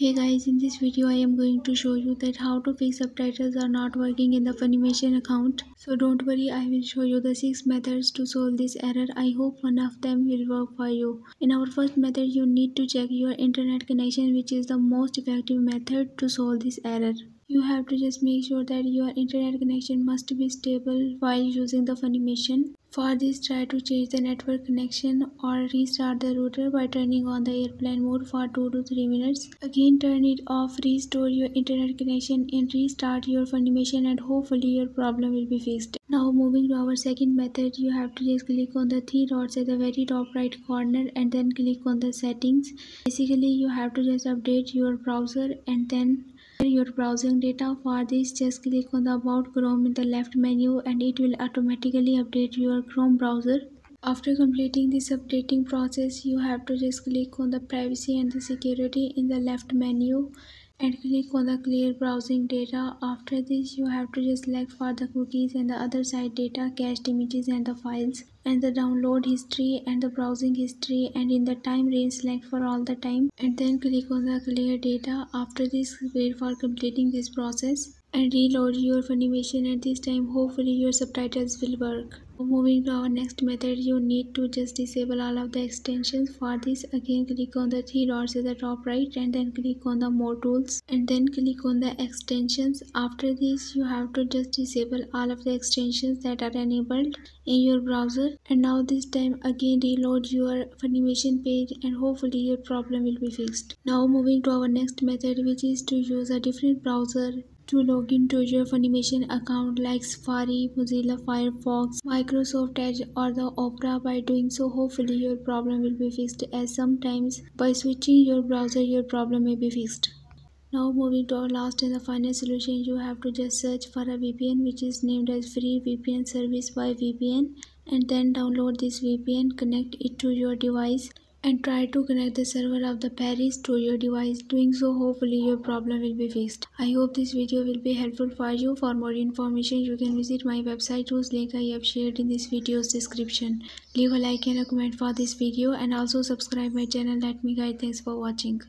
Hey guys, in this video I am going to show you that how to fix subtitles are not working in the Funimation account. So don't worry, I will show you the 6 methods to solve this error. I hope one of them will work for you. In our first method, you need to check your internet connection which is the most effective method to solve this error. You have to just make sure that your internet connection must be stable while using the Funimation. For this, try to change the network connection or restart the router by turning on the airplane mode for 2 to 3 minutes. Again, turn it off, restore your internet connection and restart your Funimation and hopefully your problem will be fixed. Now moving to our second method, you have to just click on the three dots at the very top right corner and then click on the settings. Basically, you have to just update your browser and then your browsing data for this just click on the about chrome in the left menu and it will automatically update your chrome browser. After completing this updating process you have to just click on the privacy and the security in the left menu and click on the clear browsing data after this you have to just select for the cookies and the other side data cached images and the files and the download history and the browsing history and in the time range select for all the time and then click on the clear data. After this wait for completing this process and reload your Funimation at this time. Hopefully your subtitles will work moving to our next method you need to just disable all of the extensions for this. Again click on the three dots at the top right and then click on the more tools and then click on the extensions. After this you have to just disable all of the extensions that are enabled in your browser. And now this time again reload your Funimation page and hopefully your problem will be fixed. Now moving to our next method which is to use a different browser to log into your Funimation account like Safari, Mozilla Firefox, Microsoft Edge or the Opera. By doing so, hopefully your problem will be fixed as sometimes by switching your browser, your problem may be fixed. Now moving to our last and the final solution, you have to just search for a VPN which is named as free VPN service by VPN and then download this VPN, connect it to your device and try to connect the server of the Paris to your device. Doing so, hopefully your problem will be fixed. I hope this video will be helpful for you. For more information, you can visit my website whose link I have shared in this video's description. Leave a like and a comment for this video and also subscribe my channel. Let me guide. Thanks for watching.